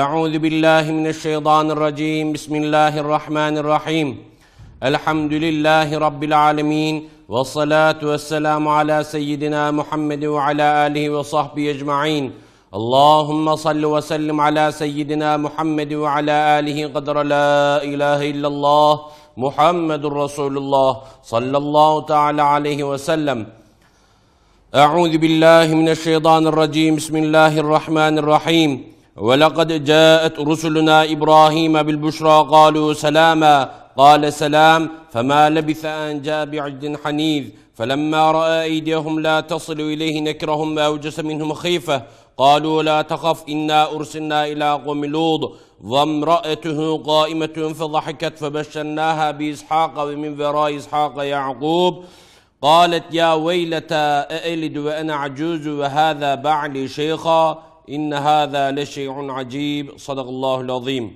أعوذ بالله من الشيطان الرجيم. بسم الله الرحمن الرحيم. الحمد لله رب العالمين والصلاة والسلام على سيدنا محمد وعلى آله وصحبه أجمعين. اللهم صل وسلم على سيدنا محمد وعلى آله قدر لا إله إلا الله محمد رسول الله صلى الله تعالى عليه وسلم. أعوذ بالله من الشيطان الرجيم. بسم الله الرحمن الرحيم. ولقد جاءت رسلنا إبراهيم بالبشرى قالوا سلاما. قال سلام فما لبث أن جاء بعجل حنيذ فلما رأى أيديهم لا تصل إليه نكرهم وأوجس منهم خيفة قالوا لا تخف إنا أرسلنا إلى قوم لوط. وامرأته قائمة فضحكت فبشرناها بإسحاق ومن وراء إسحاق يعقوب. قالت يا ويلتى أألد وأنا عجوز وهذا بعلي شيخا؟ İnne hâzâ leşey'un acîb. Sadakallâhu azîm.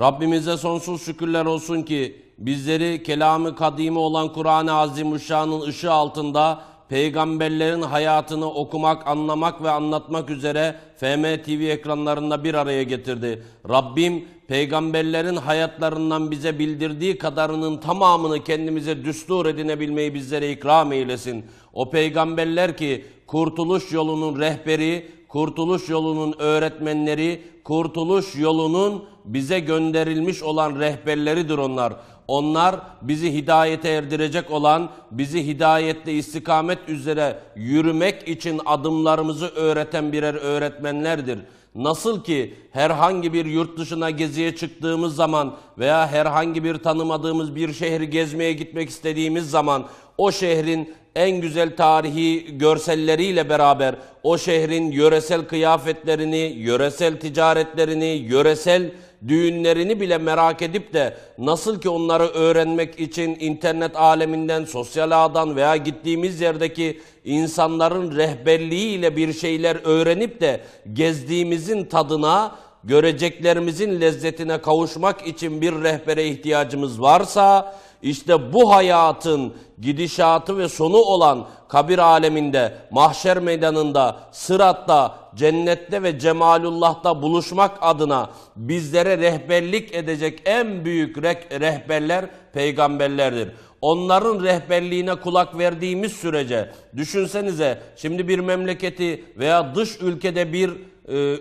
Rabbimize sonsuz şükürler olsun ki bizleri kelamı kadimi olan Kur'an-ı Azimuşşan'ın ışığı altında peygamberlerin hayatını okumak, anlamak ve anlatmak üzere FM TV ekranlarında bir araya getirdi. Rabbim peygamberlerin hayatlarından bize bildirdiği kadarının tamamını kendimize düstur edinebilmeyi bizlere ikram eylesin. O peygamberler ki kurtuluş yolunun rehberi, kurtuluş yolunun öğretmenleri, kurtuluş yolunun bize gönderilmiş olan rehberleridir onlar. Onlar bizi hidayete erdirecek olan, bizi hidayette istikamet üzere yürümek için adımlarımızı öğreten birer öğretmenlerdir. Nasıl ki herhangi bir yurt dışına geziye çıktığımız zaman veya herhangi bir tanımadığımız bir şehri gezmeye gitmek istediğimiz zaman o şehrin en güzel tarihi görselleriyle beraber o şehrin yöresel kıyafetlerini, yöresel ticaretlerini, yöresel düğünlerini bile merak edip de nasıl ki onları öğrenmek için internet aleminden, sosyal ağdan veya gittiğimiz yerdeki insanların rehberliğiyle bir şeyler öğrenip de gezdiğimizin tadına, göreceklerimizin lezzetine kavuşmak için bir rehbere ihtiyacımız varsa işte bu hayatın gidişatı ve sonu olan kabir aleminde, mahşer meydanında, sıratta, cennette ve cemalullah'ta buluşmak adına bizlere rehberlik edecek en büyük rehberler peygamberlerdir. Onların rehberliğine kulak verdiğimiz sürece düşünsenize şimdi bir memleketi veya dış ülkede bir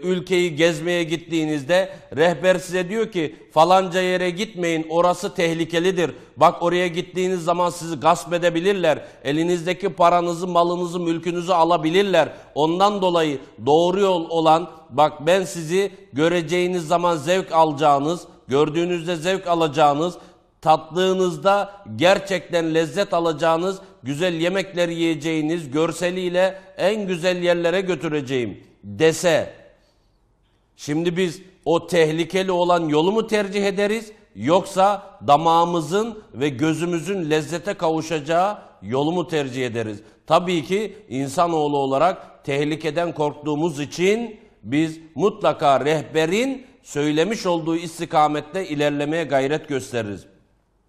ülkeyi gezmeye gittiğinizde rehber size diyor ki falanca yere gitmeyin orası tehlikelidir. Bak oraya gittiğiniz zaman sizi gasp edebilirler. Elinizdeki paranızı, malınızı, mülkünüzü alabilirler. Ondan dolayı doğru yol olan bak ben sizi göreceğiniz zaman zevk alacağınız, gördüğünüzde zevk alacağınız, tattığınızda gerçekten lezzet alacağınız, güzel yemekler yiyeceğiniz görseliyle en güzel yerlere götüreceğim dese şimdi biz o tehlikeli olan yolu mu tercih ederiz yoksa damağımızın ve gözümüzün lezzete kavuşacağı yolu mu tercih ederiz? Tabii ki insanoğlu olarak tehlikeden korktuğumuz için biz mutlaka rehberin söylemiş olduğu istikamette ilerlemeye gayret gösteririz.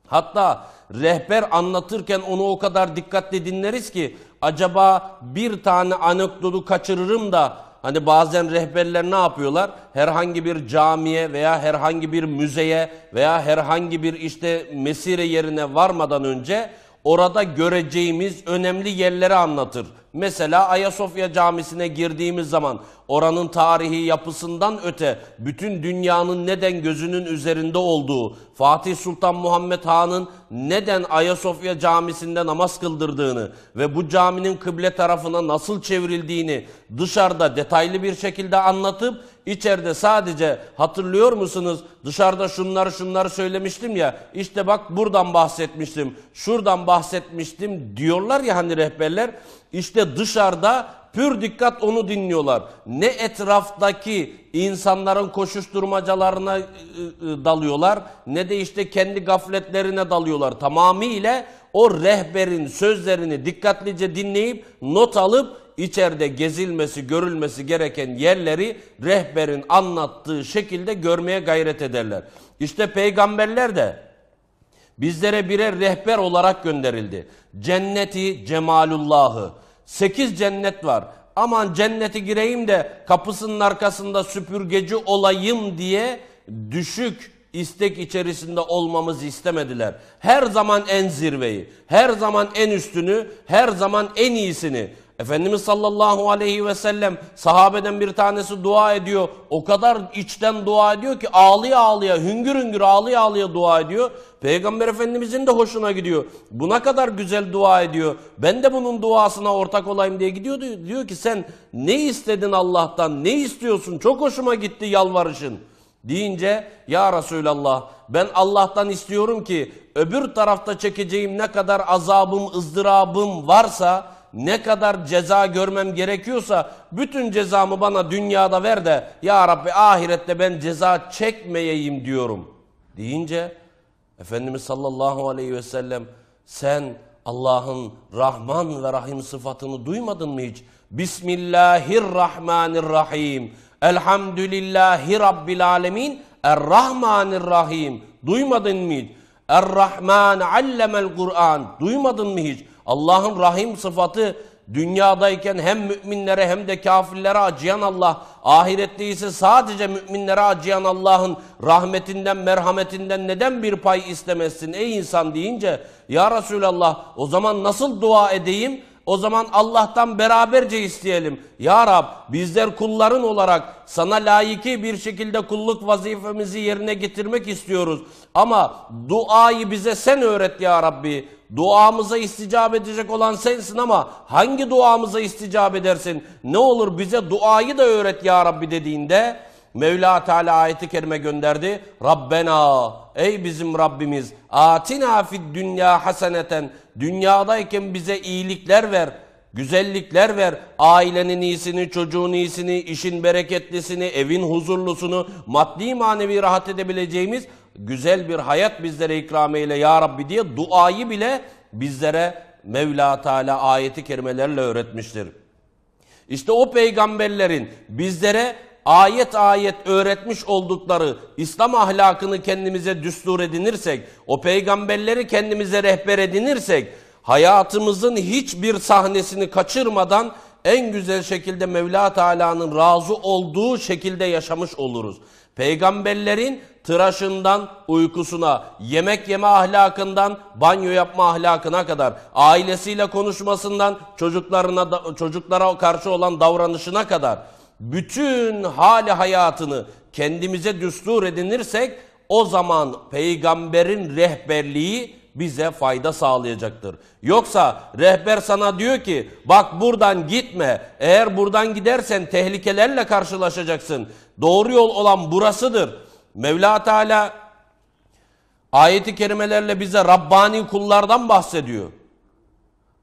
Hatta rehber anlatırken onu o kadar dikkatli dinleriz ki acaba bir tane anekdotu kaçırırım da hani bazen rehberler ne yapıyorlar? Herhangi bir camiye veya herhangi bir müzeye veya herhangi bir işte mesire yerine varmadan önce orada göreceğimiz önemli yerleri anlatır. Mesela Ayasofya Camisi'ne girdiğimiz zaman oranın tarihi yapısından öte bütün dünyanın neden gözünün üzerinde olduğu, Fatih Sultan Muhammed Han'ın neden Ayasofya Camisi'nde namaz kıldırdığını ve bu caminin kıble tarafına nasıl çevrildiğini dışarıda detaylı bir şekilde anlatıp içeride sadece hatırlıyor musunuz dışarıda şunları şunları söylemiştim ya işte bak buradan bahsetmiştim, şuradan bahsetmiştim diyorlar ya hani rehberler işte dışarıda pür dikkat onu dinliyorlar. Ne etraftaki insanların koşuşturmacalarına dalıyorlar ne de işte kendi gafletlerine dalıyorlar. Tamamıyla o rehberin sözlerini dikkatlice dinleyip not alıp içeride gezilmesi, görülmesi gereken yerleri rehberin anlattığı şekilde görmeye gayret ederler. İşte peygamberler de bizlere birer rehber olarak gönderildi. Cenneti, cemalullahı. Sekiz cennet var. aman cenneti gireyim de kapısının arkasında süpürgeci olayım diye düşük istek içerisinde olmamızı istemediler. Her zaman en zirveyi, her zaman en üstünü, her zaman en iyisini. Efendimiz sallallahu aleyhi ve sellem sahabeden bir tanesi dua ediyor. O kadar içten dua ediyor ki ağlıya ağlıya, hüngür hüngür ağlıya ağlıya dua ediyor. Peygamber Efendimizin de hoşuna gidiyor. Buna kadar güzel dua ediyor. Ben de bunun duasına ortak olayım diye gidiyor. Diyor ki sen ne istedin Allah'tan, ne istiyorsun? Çok hoşuma gitti yalvarışın deyince ya Resulallah ben Allah'tan istiyorum ki öbür tarafta çekeceğim ne kadar azabım, ızdırabım varsa ne kadar ceza görmem gerekiyorsa bütün cezamı bana dünyada ver de ya Rabbi ahirette ben ceza çekmeyeyim diyorum deyince Efendimiz sallallahu aleyhi ve sellem sen Allah'ın Rahman ve Rahim sıfatını duymadın mı hiç? Bismillahirrahmanirrahim. Elhamdülillahi Rabbil alemin. Errahmanirrahim. Duymadın mı hiç? Errahman allemel Kur'an. Duymadın mı hiç? Allah'ın Rahim sıfatı dünyadayken hem müminlere hem de kafirlere acıyan Allah, ahirette ise sadece müminlere acıyan Allah'ın rahmetinden, merhametinden neden bir pay istemezsin ey insan deyince, Ya Resulallah o zaman nasıl dua edeyim? O zaman Allah'tan beraberce isteyelim. Ya Rab bizler kulların olarak sana layıki bir şekilde kulluk vazifemizi yerine getirmek istiyoruz. Ama duayı bize sen öğret ya Rabbi. Duamıza isticap edecek olan sensin ama hangi duamıza isticap edersin? Ne olur bize duayı da öğret ya Rabbi dediğinde Mevla Teala ayeti kerime gönderdi. Rabbena ey bizim Rabbimiz atina fid dünya haseneten dünyadayken bize iyilikler ver güzellikler ver. Ailenin iyisini, çocuğun iyisini, işin bereketlisini, evin huzurlusunu, maddi manevi rahat edebileceğimiz güzel bir hayat bizlere ikram eyle ya Rabbi diye duayı bile bizlere Mevla Teala ayeti kerimelerle öğretmiştir. İşte o peygamberlerin bizlere ayet ayet öğretmiş oldukları İslam ahlakını kendimize düstur edinirsek, o peygamberleri kendimize rehber edinirsek, hayatımızın hiçbir sahnesini kaçırmadan en güzel şekilde Mevla Teala'nın razı olduğu şekilde yaşamış oluruz. Peygamberlerin tıraşından uykusuna, yemek yeme ahlakından banyo yapma ahlakına kadar, ailesiyle konuşmasından çocuklarına çocuklara karşı olan davranışına kadar bütün hali hayatını kendimize düstur edinirsek o zaman peygamberin rehberliği bize fayda sağlayacaktır. Yoksa rehber sana diyor ki bak buradan gitme. Eğer buradan gidersen tehlikelerle karşılaşacaksın. Doğru yol olan burasıdır. Mevla Teala ayeti kerimelerle bize Rabbani kullardan bahsediyor.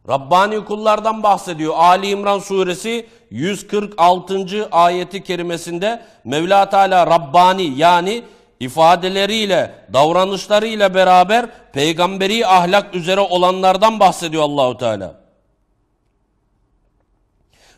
Rabbani kullardan bahsediyor. Ali İmran suresi 146. ayeti kerimesinde Mevla Teala Rabbani yani ifadeleriyle, davranışlarıyla beraber peygamberi ahlak üzere olanlardan bahsediyor Allahu Teala.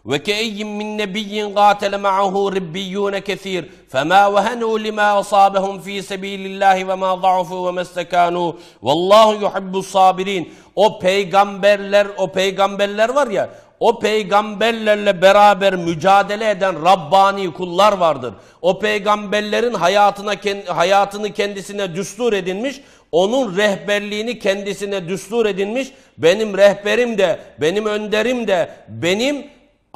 Ve keyyim min nebiyyin qatele ma'ahu ribbiyun kesir fema vehenu lima asabahum fi sabilillahi ve ma za'fu ve mestekanu vallahu yuhibbus sabirin. O peygamberler, o peygamberler var ya o peygamberlerle beraber mücadele eden Rabbani kullar vardır. O peygamberlerin hayatına hayatını kendisine düstur edinmiş, onun rehberliğini kendisine düstur edinmiş. Benim rehberim de, benim önderim de, benim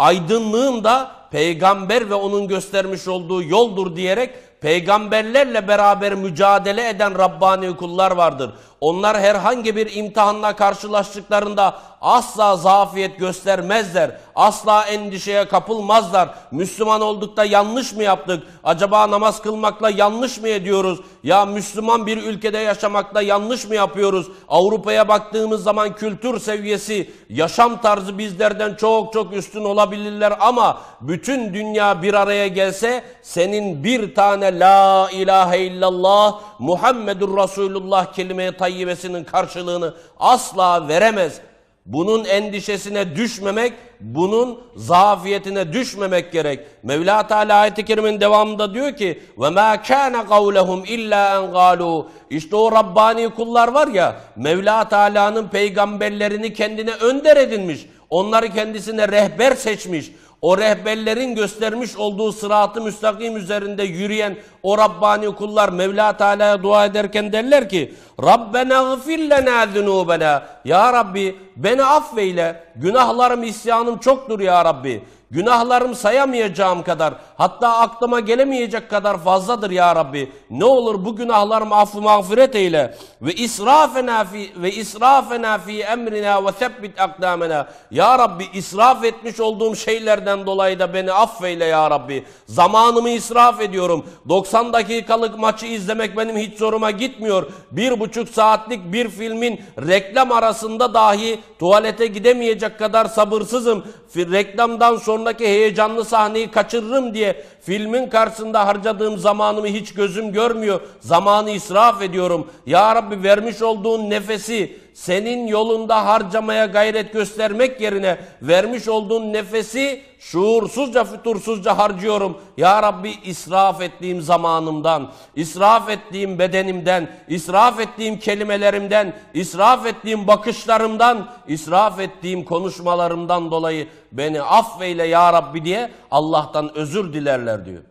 aydınlığım da peygamber ve onun göstermiş olduğu yoldur diyerek peygamberlerle beraber mücadele eden Rabbani kullar vardır. Onlar herhangi bir imtihanla karşılaştıklarında asla zafiyet göstermezler. Asla endişeye kapılmazlar. Müslüman oldukta yanlış mı yaptık? Acaba namaz kılmakla yanlış mı ediyoruz? Ya Müslüman bir ülkede yaşamakla yanlış mı yapıyoruz? Avrupa'ya baktığımız zaman kültür seviyesi, yaşam tarzı bizlerden çok çok üstün olabilirler ama bütün dünya bir araya gelse senin bir tane la ilahe illallah Muhammedur Resulullah kelime-i tayyibesinin karşılığını asla veremez. Bunun endişesine düşmemek, bunun zafiyetine düşmemek gerek. Mevla Teala ayet-i kerimin devamında diyor ki: "Ve ma kana kavluhum illa en galu." İşte o Rabbani kullar var ya, Mevla Teala'nın peygamberlerini kendine önder edinmiş. Onları kendisine rehber seçmiş. O rehberlerin göstermiş olduğu sıratı müstakim üzerinde yürüyen o Rabbani kullar Mevla Teala'ya dua ederken derler ki Rabbena gfir lena zunubena. Ya Rabbi beni affeyle günahlarım isyanım çoktur ya Rabbi Günahlarım sayamayacağım kadar hatta aklıma gelemeyecek kadar fazladır ya Rabbi. Ne olur bu günahlarımı affı mağfiret eyle ve israfena fi ve israfena fi emrina ve sebbit akdamena. Ya Rabbi israf etmiş olduğum şeylerden dolayı da beni affeyle ya Rabbi. Zamanımı israf ediyorum. 90 dakikalık maçı izlemek benim hiç zoruma gitmiyor. Bir buçuk saatlik bir filmin reklam arasında dahi tuvalete gidemeyecek kadar sabırsızım. Reklamdan sonraki heyecanlı sahneyi kaçırırım diye filmin karşısında harcadığım zamanımı hiç gözüm görmüyor. Zamanı israf ediyorum. Ya Rabbi vermiş olduğun nefesi senin yolunda harcamaya gayret göstermek yerine vermiş olduğun nefesi şuursuzca fütursuzca harcıyorum. Ya Rabbi israf ettiğim zamanımdan, israf ettiğim bedenimden, israf ettiğim kelimelerimden, israf ettiğim bakışlarımdan, israf ettiğim konuşmalarımdan dolayı beni affeyle ya Rabbi diye Allah'tan özür dilerler diyor.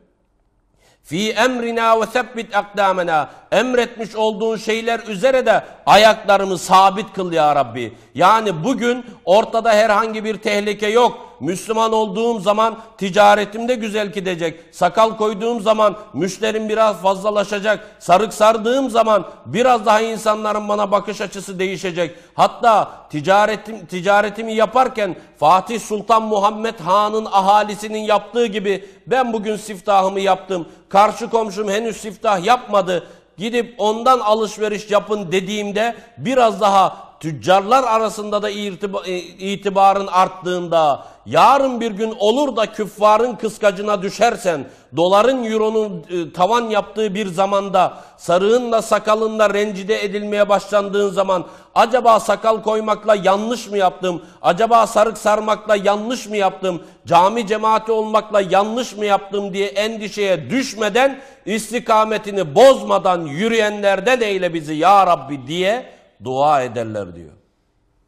Fi emrina ve sebbit akdamena. Emretmiş olduğun şeyler üzere de ayaklarımı sabit kıl ya Rabbi. Yani bugün ortada herhangi bir tehlike yok. Müslüman olduğum zaman ticaretim de güzel gidecek. Sakal koyduğum zaman müşterim biraz fazlalaşacak. Sarık sardığım zaman biraz daha insanların bana bakış açısı değişecek. Hatta ticaretim ticaretimi yaparken Fatih Sultan Muhammed Han'ın ahalisinin yaptığı gibi ben bugün siftahımı yaptım. Karşı komşum henüz siftah yapmadı. Gidip ondan alışveriş yapın dediğimde biraz daha tüccarlar arasında da e, itibarın arttığında, yarın bir gün olur da küffarın kıskacına düşersen, doların, euronun e, tavan yaptığı bir zamanda, sarığınla sakalınla rencide edilmeye başlandığın zaman, acaba sakal koymakla yanlış mı yaptım, acaba sarık sarmakla yanlış mı yaptım, cami cemaati olmakla yanlış mı yaptım diye endişeye düşmeden, istikametini bozmadan yürüyenlerden eyle bizi ya Rabbi diye, dua ederler diyor.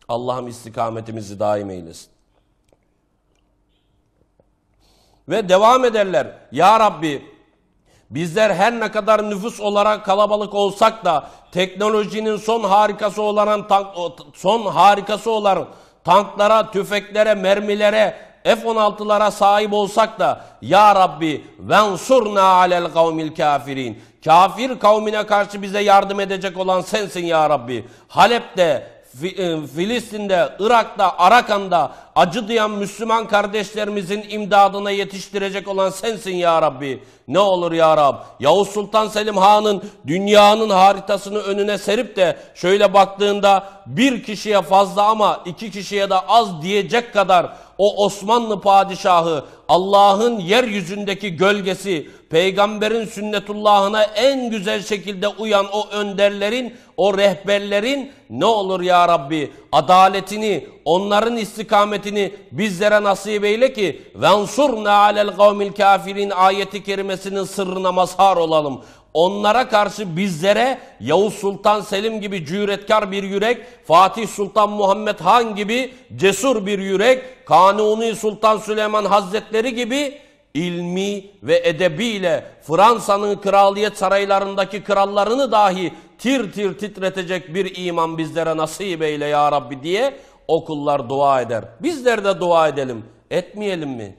Allah'ım istikametimizi daim eylesin. Ve devam ederler. Ya Rabbi bizler her ne kadar nüfus olarak kalabalık olsak da teknolojinin son harikası olan tank, son harikası olan tanklara, tüfeklere, mermilere, F-16'lara sahip olsak da Ya Rabbi vensurna alel kavmil kafirin. Kafir kavmine karşı bize yardım edecek olan sensin ya Rabbi. Halep'te, e, Filistin'de, Irak'ta, Arakan'da acı duyan Müslüman kardeşlerimizin imdadına yetiştirecek olan sensin ya Rabbi. Ne olur ya Rab. Yavuz Sultan Selim Han'ın dünyanın haritasını önüne serip de şöyle baktığında bir kişiye fazla ama iki kişiye de az diyecek kadar o Osmanlı padişahı Allah'ın yeryüzündeki gölgesi peygamberin sünnetullahına en güzel şekilde uyan o önderlerin o rehberlerin ne olur ya Rabbi adaletini onların istikametini bizlere nasip eyle ki vensurna alel kavmil kafirin ayeti kerimesinin sırrına mazhar olalım. Onlara karşı bizlere Yavuz Sultan Selim gibi cüretkar bir yürek, Fatih Sultan Muhammed Han gibi cesur bir yürek, Kanuni Sultan Süleyman Hazretleri gibi ilmi ve edebiyle Fransa'nın kraliyet saraylarındaki krallarını dahi tir tir titretecek bir iman bizlere nasip eyle ya Rabbi diye okullar dua eder. Bizler de dua edelim. Etmeyelim mi?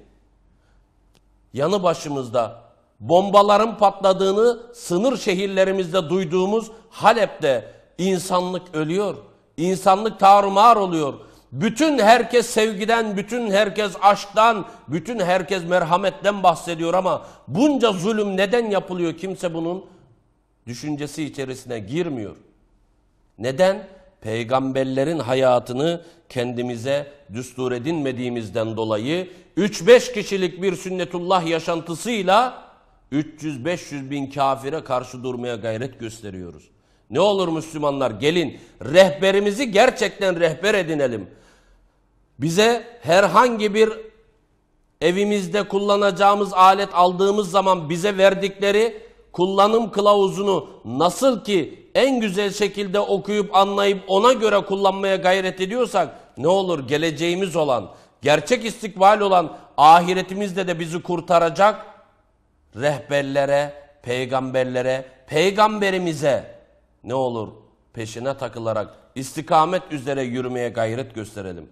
Yanı başımızda bombaların patladığını sınır şehirlerimizde duyduğumuz Halep'te insanlık ölüyor. İnsanlık tarumar oluyor. Bütün herkes sevgiden, bütün herkes aşktan, bütün herkes merhametten bahsediyor ama bunca zulüm neden yapılıyor kimse bunun düşüncesi içerisine girmiyor. Neden? Peygamberlerin hayatını kendimize düstur edinmediğimizden dolayı 3-5 kişilik bir sünnetullah yaşantısıyla 300-500 bin kafire karşı durmaya gayret gösteriyoruz. Ne olur Müslümanlar gelin rehberimizi gerçekten rehber edinelim. Bize herhangi bir evimizde kullanacağımız alet aldığımız zaman bize verdikleri kullanım kılavuzunu nasıl ki en güzel şekilde okuyup anlayıp ona göre kullanmaya gayret ediyorsak ne olur geleceğimiz olan, gerçek istikbal olan ahiretimizde de bizi kurtaracak rehberlere, peygamberlere, peygamberimize ne olur peşine takılarak istikamet üzere yürümeye gayret gösterelim.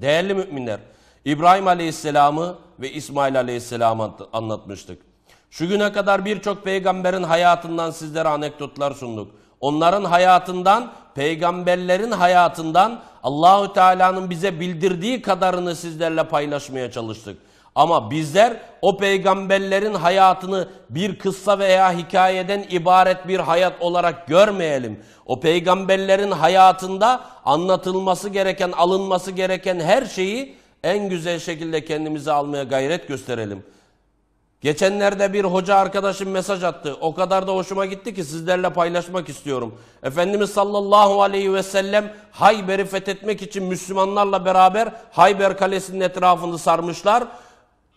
Değerli müminler, İbrahim Aleyhisselam'ı ve İsmail Aleyhisselam'ı anlatmıştık. Şu güne kadar birçok peygamberin hayatından sizlere anekdotlar sunduk. Onların hayatından, peygamberlerin hayatından Allahü Teala'nın bize bildirdiği kadarını sizlerle paylaşmaya çalıştık. Ama bizler o peygamberlerin hayatını bir kıssa veya hikayeden ibaret bir hayat olarak görmeyelim. O peygamberlerin hayatında anlatılması gereken, alınması gereken her şeyi en güzel şekilde kendimize almaya gayret gösterelim. Geçenlerde bir hoca arkadaşım mesaj attı. O kadar da hoşuma gitti ki sizlerle paylaşmak istiyorum. Efendimiz sallallahu aleyhi ve sellem Hayber'i fethetmek için Müslümanlarla beraber Hayber Kalesi'nin etrafını sarmışlar.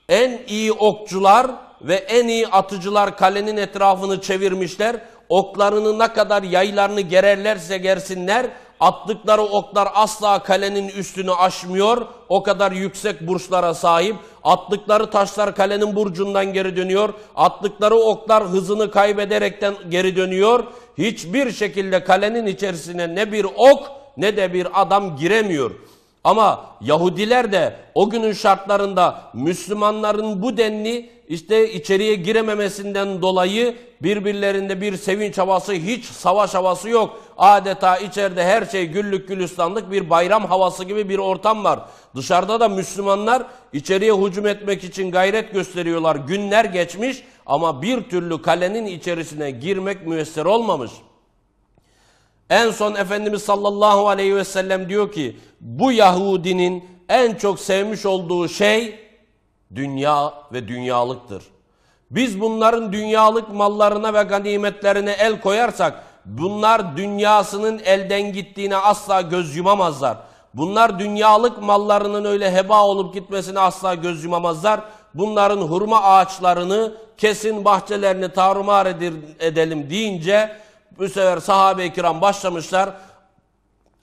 En iyi okçular ve en iyi atıcılar kalenin etrafını çevirmişler. Oklarını ne kadar yaylarını gererlerse gersinler attıkları oklar asla kalenin üstünü aşmıyor. O kadar yüksek burçlara sahip. Attıkları taşlar kalenin burcundan geri dönüyor. Attıkları oklar hızını kaybederekten geri dönüyor. Hiçbir şekilde kalenin içerisine ne bir ok ne de bir adam giremiyor. Ama Yahudiler de o günün şartlarında Müslümanların bu denli işte içeriye girememesinden dolayı birbirlerinde bir sevinç havası, hiç savaş havası yok. Adeta içeride her şey güllük gülistanlık bir bayram havası gibi bir ortam var. Dışarıda da Müslümanlar içeriye hücum etmek için gayret gösteriyorlar. Günler geçmiş ama bir türlü kalenin içerisine girmek müyesser olmamış. En son Efendimiz sallallahu aleyhi ve sellem diyor ki bu Yahudinin en çok sevmiş olduğu şey dünya ve dünyalıktır. Biz bunların dünyalık mallarına ve ganimetlerine el koyarsak bunlar dünyasının elden gittiğine asla göz yumamazlar. Bunlar dünyalık mallarının öyle heba olup gitmesine asla göz yumamazlar. Bunların hurma ağaçlarını kesin bahçelerini tarumar edelim deyince bu sefer sahabe-i kiram başlamışlar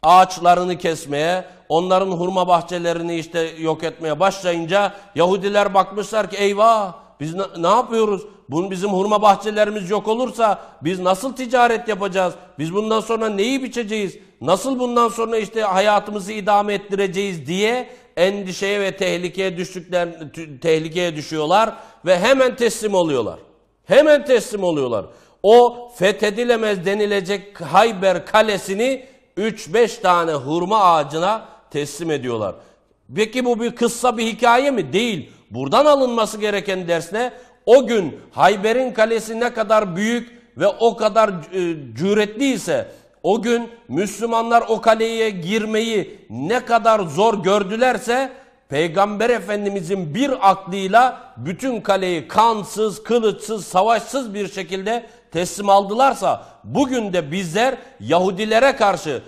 ağaçlarını kesmeye, onların hurma bahçelerini işte yok etmeye başlayınca Yahudiler bakmışlar ki eyvah biz ne, ne yapıyoruz? Bunun bizim hurma bahçelerimiz yok olursa biz nasıl ticaret yapacağız? Biz bundan sonra neyi biçeceğiz? Nasıl bundan sonra işte hayatımızı idame ettireceğiz diye endişeye ve tehlikeye düştükler tehlikeye düşüyorlar ve hemen teslim oluyorlar. Hemen teslim oluyorlar. O fethedilemez denilecek Hayber kalesini 3-5 tane hurma ağacına teslim ediyorlar. Peki bu bir kıssa bir hikaye mi? Değil. Buradan alınması gereken ders ne? O gün Hayber'in kalesi ne kadar büyük ve o kadar e, cüretliyse o gün Müslümanlar o kaleye girmeyi ne kadar zor gördülerse Peygamber Efendimizin bir aklıyla bütün kaleyi kansız, kılıçsız, savaşsız bir şekilde teslim aldılarsa bugün de bizler Yahudilere karşı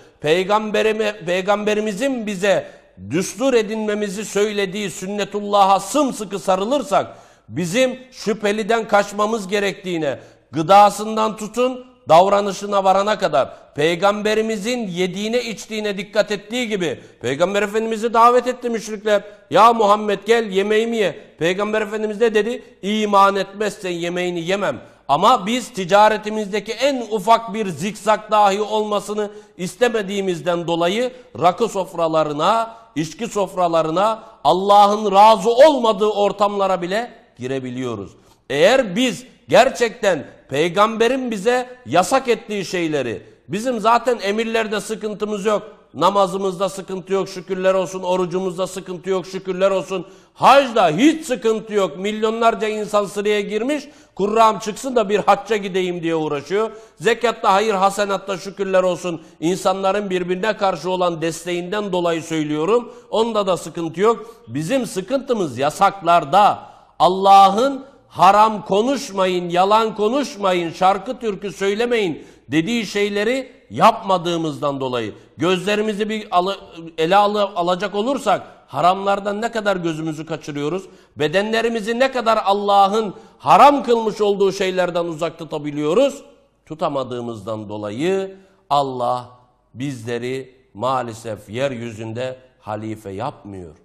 peygamberimizin bize düstur edinmemizi söylediği sünnetullah'a sımsıkı sarılırsak bizim şüpheliden kaçmamız gerektiğine gıdasından tutun davranışına varana kadar peygamberimizin yediğine içtiğine dikkat ettiği gibi peygamber efendimizi davet etti müşrikler. Ya Muhammed gel yemeğimi ye. Peygamber efendimiz ne dedi? İman etmezsen yemeğini yemem. Ama biz ticaretimizdeki en ufak bir zikzak dahi olmasını istemediğimizden dolayı rakı sofralarına, içki sofralarına, Allah'ın razı olmadığı ortamlara bile girebiliyoruz. Eğer biz gerçekten peygamberin bize yasak ettiği şeyleri, bizim zaten emirlerde sıkıntımız yok, Namazımızda sıkıntı yok şükürler olsun. Orucumuzda sıkıntı yok şükürler olsun. Hacda hiç sıkıntı yok. Milyonlarca insan sıraya girmiş. Kurram çıksın da bir hacca gideyim diye uğraşıyor. Zekatta hayır hasenatta şükürler olsun. İnsanların birbirine karşı olan desteğinden dolayı söylüyorum. Onda da sıkıntı yok. Bizim sıkıntımız yasaklarda. Allah'ın haram konuşmayın, yalan konuşmayın, şarkı türkü söylemeyin dediği şeyleri yapmadığımızdan dolayı gözlerimizi bir alı, ele al, alacak olursak haramlardan ne kadar gözümüzü kaçırıyoruz? Bedenlerimizi ne kadar Allah'ın haram kılmış olduğu şeylerden uzak tutabiliyoruz? Tutamadığımızdan dolayı Allah bizleri maalesef yeryüzünde halife yapmıyor.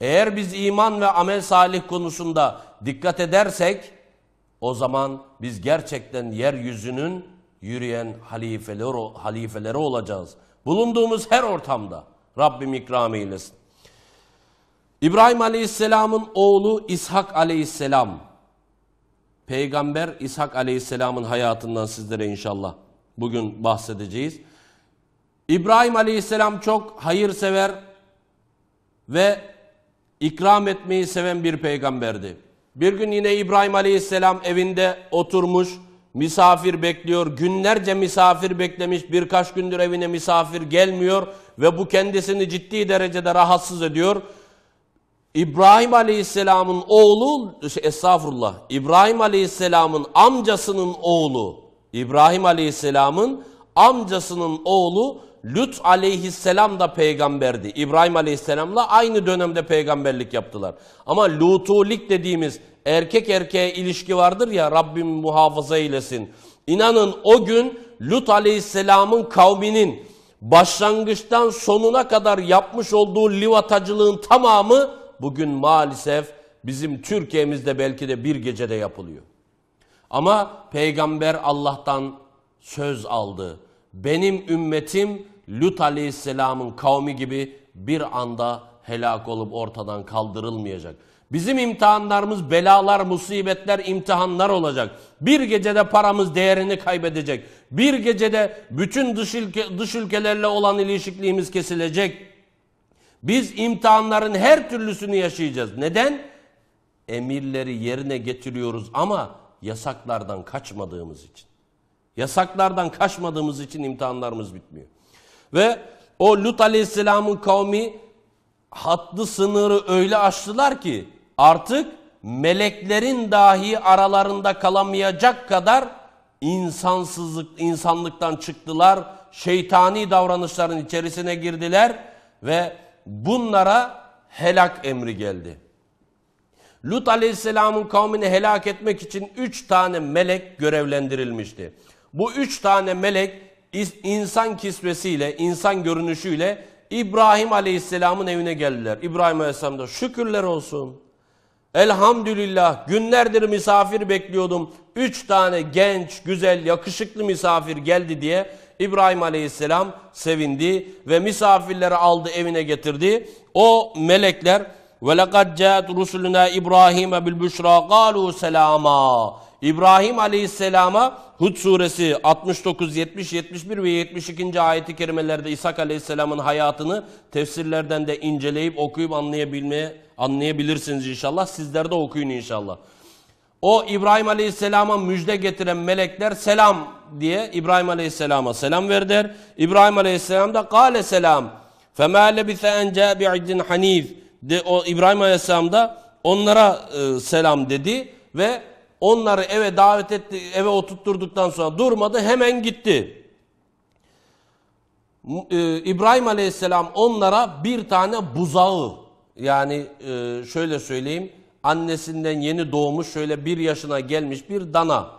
Eğer biz iman ve amel salih konusunda dikkat edersek o zaman biz gerçekten yeryüzünün yürüyen halifeleri, halifeleri olacağız. Bulunduğumuz her ortamda Rabbim ikram eylesin. İbrahim Aleyhisselam'ın oğlu İshak Aleyhisselam. Peygamber İshak Aleyhisselam'ın hayatından sizlere inşallah bugün bahsedeceğiz. İbrahim Aleyhisselam çok hayırsever ve ikram etmeyi seven bir peygamberdi. Bir gün yine İbrahim Aleyhisselam evinde oturmuş, misafir bekliyor. Günlerce misafir beklemiş, birkaç gündür evine misafir gelmiyor ve bu kendisini ciddi derecede rahatsız ediyor. İbrahim Aleyhisselam'ın oğlu, şey, estağfurullah, İbrahim Aleyhisselam'ın amcasının oğlu, İbrahim Aleyhisselam'ın amcasının oğlu Lut aleyhisselam da peygamberdi. İbrahim aleyhisselamla aynı dönemde peygamberlik yaptılar. Ama lutulik dediğimiz erkek erkeğe ilişki vardır ya Rabbim muhafaza eylesin. İnanın o gün Lut aleyhisselamın kavminin başlangıçtan sonuna kadar yapmış olduğu livatacılığın tamamı bugün maalesef bizim Türkiye'mizde belki de bir gecede yapılıyor. Ama peygamber Allah'tan söz aldı. Benim ümmetim Lut aleyhisselamın kavmi gibi bir anda helak olup ortadan kaldırılmayacak. Bizim imtihanlarımız belalar, musibetler, imtihanlar olacak. Bir gecede paramız değerini kaybedecek. Bir gecede bütün dış, ülke, dış ülkelerle olan ilişkiliğimiz kesilecek. Biz imtihanların her türlüsünü yaşayacağız. Neden? Emirleri yerine getiriyoruz ama yasaklardan kaçmadığımız için. Yasaklardan kaçmadığımız için imtihanlarımız bitmiyor. Ve o Lut Aleyhisselam'ın kavmi hatlı sınırı öyle aştılar ki artık meleklerin dahi aralarında kalamayacak kadar insansızlık, insanlıktan çıktılar. Şeytani davranışların içerisine girdiler ve bunlara helak emri geldi. Lut Aleyhisselam'ın kavmini helak etmek için üç tane melek görevlendirilmişti. Bu üç tane melek insan kisvesiyle, insan görünüşüyle İbrahim Aleyhisselam'ın evine geldiler. İbrahim Aleyhisselam da şükürler olsun. Elhamdülillah günlerdir misafir bekliyordum. Üç tane genç, güzel, yakışıklı misafir geldi diye İbrahim Aleyhisselam sevindi ve misafirleri aldı evine getirdi. O melekler ve lekad câet rusuluna İbrahim'e bil büşra galu selama. İbrahim Aleyhisselam'a Hud suresi 69, 70, 71 ve 72. ayeti kerimelerde İshak Aleyhisselam'ın hayatını tefsirlerden de inceleyip okuyup anlayabilmeye anlayabilirsiniz inşallah. Sizler de okuyun inşallah. O İbrahim Aleyhisselam'a müjde getiren melekler selam diye İbrahim Aleyhisselam'a selam verdiler. İbrahim Aleyhisselam da kâle selam. فَمَا لَبِثَ اَنْ جَاءَ بِعِدٍ hanif. De, o İbrahim Aleyhisselam da onlara e, selam dedi ve Onları eve davet etti, eve oturtturduktan sonra durmadı, hemen gitti. Ee, İbrahim Aleyhisselam onlara bir tane buzağı, yani e, şöyle söyleyeyim, annesinden yeni doğmuş, şöyle bir yaşına gelmiş bir dana.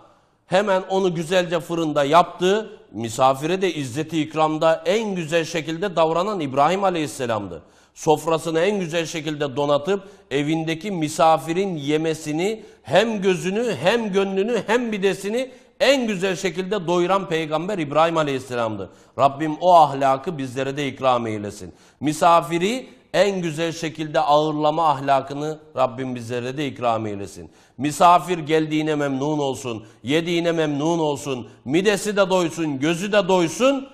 Hemen onu güzelce fırında yaptı. Misafire de izzeti ikramda en güzel şekilde davranan İbrahim Aleyhisselam'dı sofrasını en güzel şekilde donatıp evindeki misafirin yemesini hem gözünü hem gönlünü hem midesini en güzel şekilde doyuran peygamber İbrahim Aleyhisselam'dı. Rabbim o ahlakı bizlere de ikram eylesin. Misafiri en güzel şekilde ağırlama ahlakını Rabbim bizlere de ikram eylesin. Misafir geldiğine memnun olsun, yediğine memnun olsun, midesi de doysun, gözü de doysun,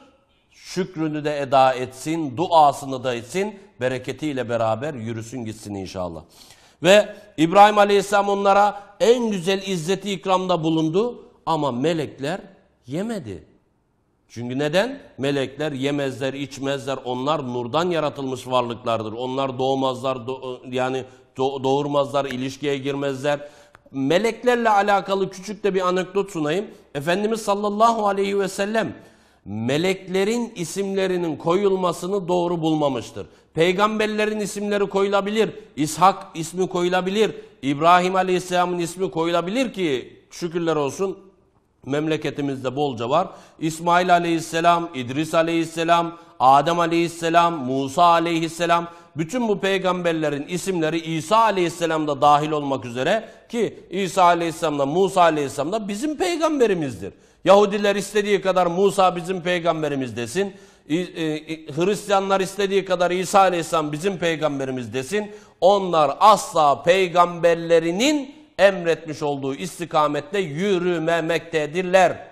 şükrünü de eda etsin, duasını da etsin, bereketiyle beraber yürüsün gitsin inşallah. Ve İbrahim Aleyhisselam onlara en güzel izzeti ikramda bulundu ama melekler yemedi. Çünkü neden? Melekler yemezler, içmezler. Onlar nurdan yaratılmış varlıklardır. Onlar doğmazlar, do yani doğurmazlar, ilişkiye girmezler. Meleklerle alakalı küçük de bir anekdot sunayım. Efendimiz sallallahu aleyhi ve sellem meleklerin isimlerinin koyulmasını doğru bulmamıştır. Peygamberlerin isimleri koyulabilir. İshak ismi koyulabilir. İbrahim Aleyhisselam'ın ismi koyulabilir ki şükürler olsun memleketimizde bolca var. İsmail Aleyhisselam, İdris Aleyhisselam, Adem Aleyhisselam, Musa Aleyhisselam bütün bu peygamberlerin isimleri İsa Aleyhisselam da dahil olmak üzere ki İsa Aleyhisselam da Musa Aleyhisselam da bizim peygamberimizdir. Yahudiler istediği kadar Musa bizim peygamberimiz desin. E, e, Hristiyanlar istediği kadar İsa Aleyhisselam bizim peygamberimiz desin. Onlar asla peygamberlerinin emretmiş olduğu istikamette yürümemektedirler.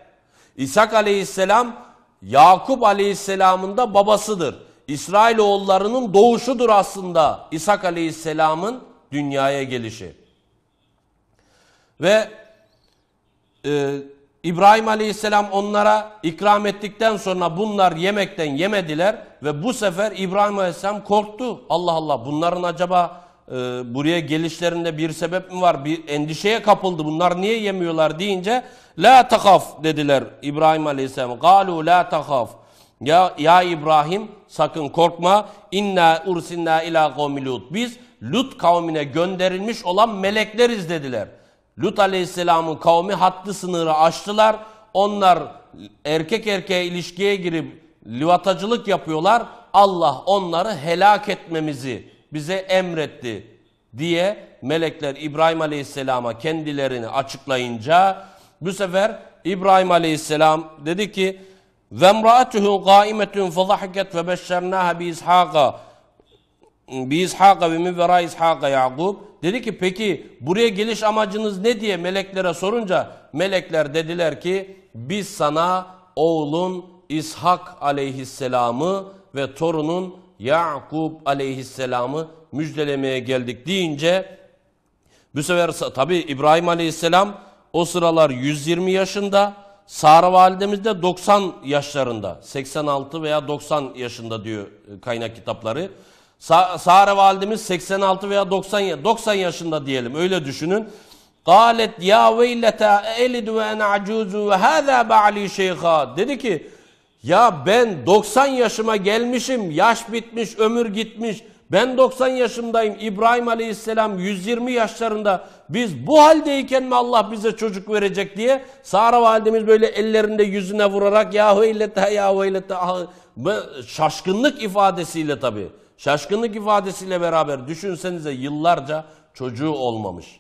İshak Aleyhisselam Yakup Aleyhisselam'ın da babasıdır. İsrailoğullarının doğuşudur aslında İshak Aleyhisselam'ın dünyaya gelişi. Ve e, İbrahim Aleyhisselam onlara ikram ettikten sonra bunlar yemekten yemediler ve bu sefer İbrahim Aleyhisselam korktu. Allah Allah bunların acaba e, buraya gelişlerinde bir sebep mi var? Bir endişeye kapıldı. Bunlar niye yemiyorlar deyince la takaf dediler İbrahim Aleyhisselam. Galu la takaf. Ya, ya İbrahim sakın korkma. İnna ursinna ila kavmi. Biz Lut kavmine gönderilmiş olan melekleriz dediler. Lut Aleyhisselam'ın kavmi hattı sınırı aştılar. Onlar erkek erkeğe ilişkiye girip livatacılık yapıyorlar. Allah onları helak etmemizi bize emretti diye melekler İbrahim Aleyhisselam'a kendilerini açıklayınca bu sefer İbrahim Aleyhisselam dedi ki وَمْرَأَتُهُ قَائِمَةٌ فَضَحِكَتْ وَبَشَّرْنَاهَا بِإِسْحَاقَ bi İshak'a ve min vera İshak'a Yakub. Dedi ki peki buraya geliş amacınız ne diye meleklere sorunca melekler dediler ki biz sana oğlun İshak aleyhisselamı ve torunun Yakub aleyhisselamı müjdelemeye geldik deyince bu sefer tabi İbrahim aleyhisselam o sıralar 120 yaşında Sara validemiz de 90 yaşlarında 86 veya 90 yaşında diyor e, kaynak kitapları. Sa Sara validemiz 86 veya 90 ya- 90 yaşında diyelim öyle düşünün. Galet ya veylete elidu ve ene acuzu ve hâzâ ba'li şeyha. Dedi ki ya ben 90 yaşıma gelmişim, yaş bitmiş, ömür gitmiş. Ben 90 yaşındayım. İbrahim Aleyhisselam 120 yaşlarında. Biz bu haldeyken mi Allah bize çocuk verecek diye Sara validemiz böyle ellerinde yüzüne vurarak ya heylete ya heylete ah." Şaşkınlık ifadesiyle tabii. Şaşkınlık ifadesiyle beraber düşünsenize yıllarca çocuğu olmamış.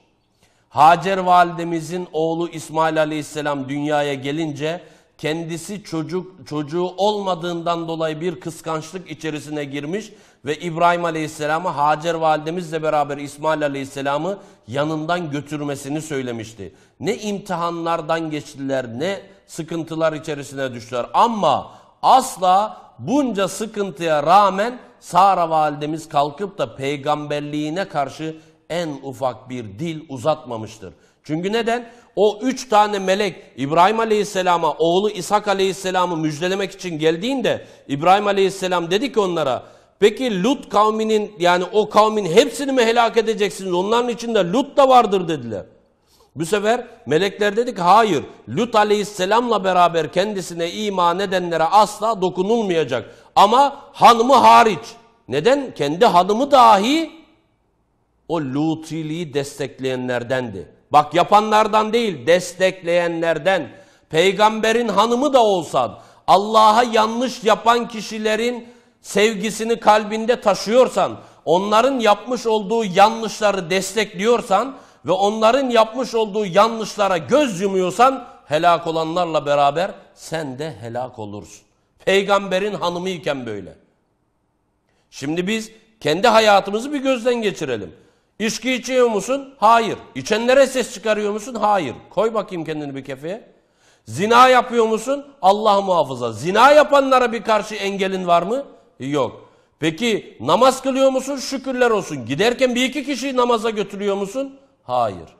Hacer validemizin oğlu İsmail Aleyhisselam dünyaya gelince kendisi çocuk çocuğu olmadığından dolayı bir kıskançlık içerisine girmiş ve İbrahim Aleyhisselam'ı Hacer validemizle beraber İsmail Aleyhisselam'ı yanından götürmesini söylemişti. Ne imtihanlardan geçtiler ne sıkıntılar içerisine düştüler ama asla bunca sıkıntıya rağmen Sara validemiz kalkıp da peygamberliğine karşı en ufak bir dil uzatmamıştır. Çünkü neden? O üç tane melek İbrahim Aleyhisselam'a oğlu İshak Aleyhisselam'ı müjdelemek için geldiğinde İbrahim Aleyhisselam dedi ki onlara peki Lut kavminin yani o kavmin hepsini mi helak edeceksiniz? Onların içinde Lut da vardır dediler. Bu sefer melekler dedi ki hayır Lut aleyhisselamla beraber kendisine iman edenlere asla dokunulmayacak. Ama hanımı hariç. Neden? Kendi hanımı dahi o Lutiliği destekleyenlerdendi. Bak yapanlardan değil destekleyenlerden. Peygamberin hanımı da olsan Allah'a yanlış yapan kişilerin sevgisini kalbinde taşıyorsan, onların yapmış olduğu yanlışları destekliyorsan ve onların yapmış olduğu yanlışlara göz yumuyorsan helak olanlarla beraber sen de helak olursun. Peygamberin hanımı iken böyle. Şimdi biz kendi hayatımızı bir gözden geçirelim. İçki içiyor musun? Hayır. İçenlere ses çıkarıyor musun? Hayır. Koy bakayım kendini bir kefeye. Zina yapıyor musun? Allah muhafaza. Zina yapanlara bir karşı engelin var mı? Yok. Peki namaz kılıyor musun? Şükürler olsun. Giderken bir iki kişiyi namaza götürüyor musun? Hayır.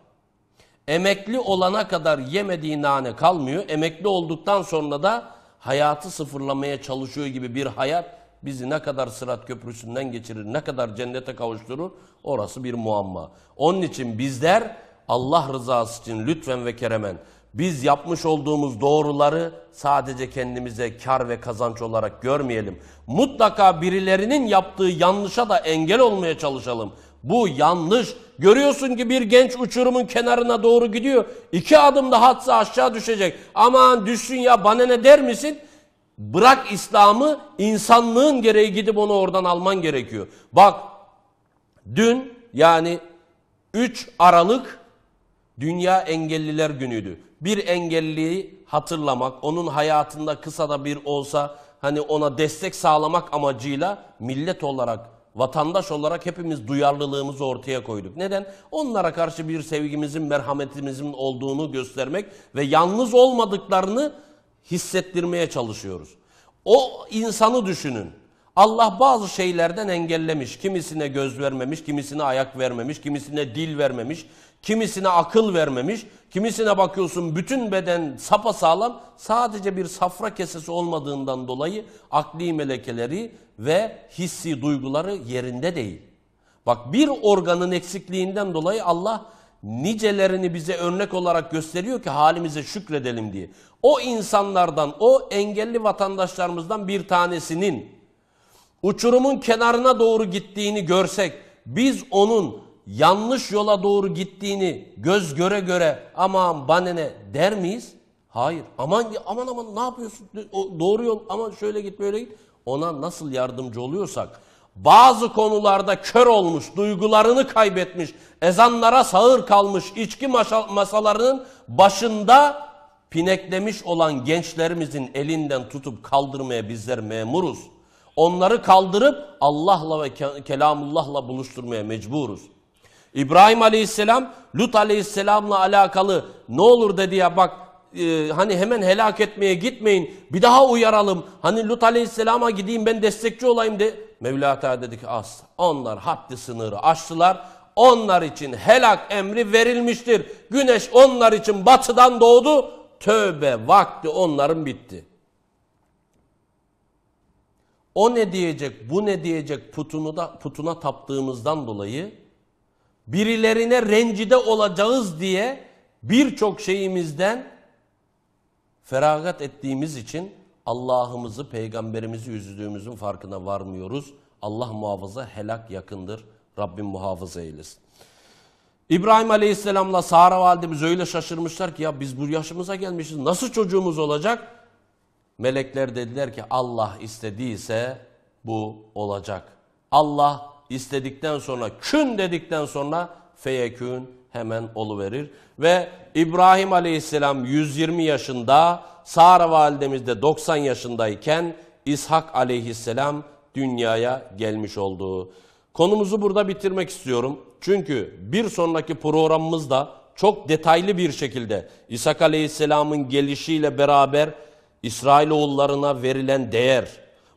Emekli olana kadar yemediği nane kalmıyor. Emekli olduktan sonra da hayatı sıfırlamaya çalışıyor gibi bir hayat bizi ne kadar sırat köprüsünden geçirir, ne kadar cennete kavuşturur orası bir muamma. Onun için bizler Allah rızası için lütfen ve keremen biz yapmış olduğumuz doğruları sadece kendimize kar ve kazanç olarak görmeyelim. Mutlaka birilerinin yaptığı yanlışa da engel olmaya çalışalım. Bu yanlış. Görüyorsun ki bir genç uçurumun kenarına doğru gidiyor. İki adım daha atsa aşağı düşecek. Aman düşsün ya bana ne der misin? Bırak İslam'ı insanlığın gereği gidip onu oradan alman gerekiyor. Bak Dün yani 3 Aralık Dünya Engelliler Günü'ydü. Bir engelliyi hatırlamak, onun hayatında kısa da bir olsa hani ona destek sağlamak amacıyla millet olarak, vatandaş olarak hepimiz duyarlılığımızı ortaya koyduk. Neden? Onlara karşı bir sevgimizin, merhametimizin olduğunu göstermek ve yalnız olmadıklarını hissettirmeye çalışıyoruz. O insanı düşünün. Allah bazı şeylerden engellemiş. Kimisine göz vermemiş, kimisine ayak vermemiş, kimisine dil vermemiş, kimisine akıl vermemiş. Kimisine bakıyorsun bütün beden sapasağlam sadece bir safra kesesi olmadığından dolayı akli melekeleri ve hissi duyguları yerinde değil. Bak bir organın eksikliğinden dolayı Allah nicelerini bize örnek olarak gösteriyor ki halimize şükredelim diye. O insanlardan, o engelli vatandaşlarımızdan bir tanesinin uçurumun kenarına doğru gittiğini görsek, biz onun yanlış yola doğru gittiğini göz göre göre aman bana ne der miyiz? Hayır. Aman aman aman ne yapıyorsun? Doğru yol aman şöyle git böyle git. Ona nasıl yardımcı oluyorsak bazı konularda kör olmuş, duygularını kaybetmiş, ezanlara sağır kalmış, içki masalarının başında pineklemiş olan gençlerimizin elinden tutup kaldırmaya bizler memuruz. Onları kaldırıp Allah'la ve kelamullah'la buluşturmaya mecburuz. İbrahim Aleyhisselam Lut Aleyhisselam'la alakalı ne olur dedi ya bak e, hani hemen helak etmeye gitmeyin bir daha uyaralım. Hani Lut Aleyhisselam'a gideyim ben destekçi olayım de. Mevla Teala dedi ki as onlar haddi sınırı aştılar. Onlar için helak emri verilmiştir. Güneş onlar için batıdan doğdu. Tövbe vakti onların bitti. O ne diyecek, bu ne diyecek putunu da putuna taptığımızdan dolayı birilerine rencide olacağız diye birçok şeyimizden feragat ettiğimiz için Allah'ımızı, peygamberimizi üzdüğümüzün farkına varmıyoruz. Allah muhafaza helak yakındır. Rabbim muhafaza eylesin. İbrahim Aleyhisselam'la Sara validemiz öyle şaşırmışlar ki ya biz bu yaşımıza gelmişiz nasıl çocuğumuz olacak? Melekler dediler ki Allah istediyse bu olacak. Allah istedikten sonra kün dedikten sonra feyekün hemen verir Ve İbrahim aleyhisselam 120 yaşında Sara validemiz de 90 yaşındayken İshak aleyhisselam dünyaya gelmiş oldu. Konumuzu burada bitirmek istiyorum. Çünkü bir sonraki programımızda çok detaylı bir şekilde İshak aleyhisselamın gelişiyle beraber İsrailoğullarına verilen değer,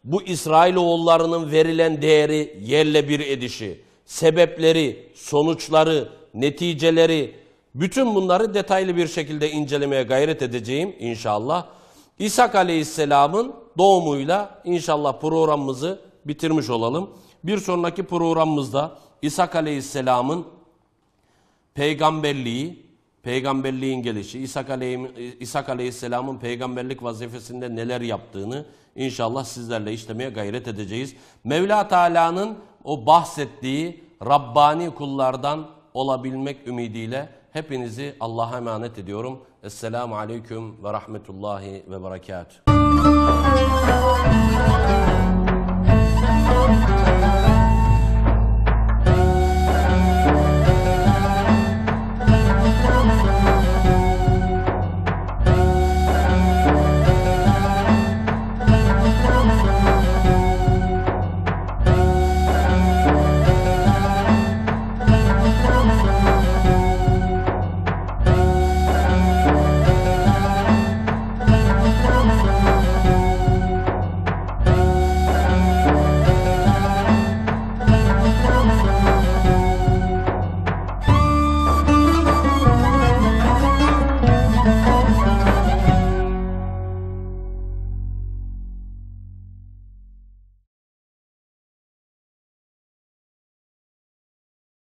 bu İsrailoğullarının verilen değeri yerle bir edişi, sebepleri, sonuçları, neticeleri, bütün bunları detaylı bir şekilde incelemeye gayret edeceğim inşallah. İshak Aleyhisselam'ın doğumuyla inşallah programımızı bitirmiş olalım. Bir sonraki programımızda İshak Aleyhisselam'ın peygamberliği, peygamberliğin gelişi, İshak, Aleyh, İshak Aleyhisselam'ın peygamberlik vazifesinde neler yaptığını inşallah sizlerle işlemeye gayret edeceğiz. Mevla Teala'nın o bahsettiği Rabbani kullardan olabilmek ümidiyle hepinizi Allah'a emanet ediyorum. Esselamu Aleyküm ve Rahmetullahi ve Berekatuhu.